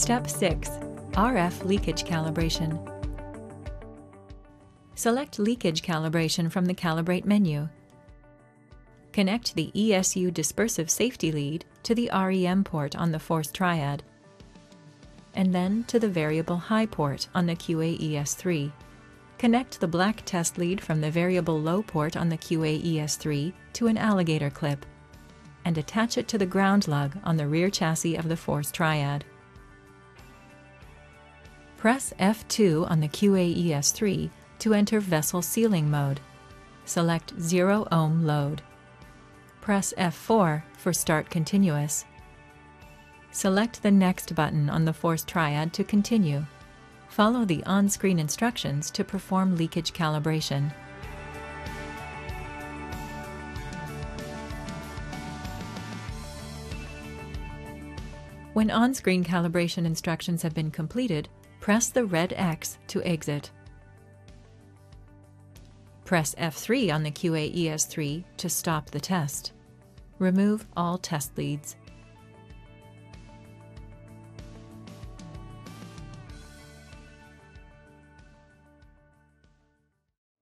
Step 6. RF leakage calibration. Select Leakage Calibration from the Calibrate menu. Connect the ESU dispersive safety lead to the REM port on the ForceTriad, and then to the variable high port on the QA-ES III. Connect the black test lead from the variable low port on the QA-ES III to an alligator clip, and attach it to the ground lug on the rear chassis of the ForceTriad. Press F2 on the QA-ES III to enter vessel sealing mode. Select 0 ohm load. Press F4 for start continuous. Select the Next button on the ForceTriad to continue. Follow the on-screen instructions to perform leakage calibration. When on-screen calibration instructions have been completed, press the red X to exit. Press F3 on the QA-ES III to stop the test. Remove all test leads.